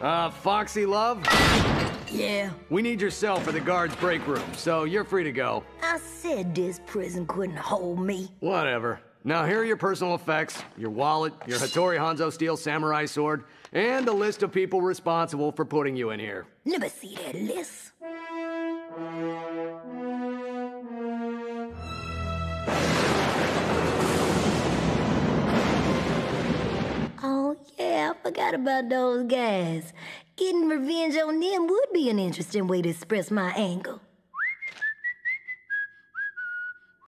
Uh, Foxxy Love? Yeah? We need your cell for the guard's break room, so you're free to go. I said this prison couldn't hold me. Whatever. Now here are your personal effects, your wallet, your Hattori Hanzo steel samurai sword, and a list of people responsible for putting you in here. Let me see that list. Forgot about those guys. Getting revenge on them would be an interesting way to express my anger.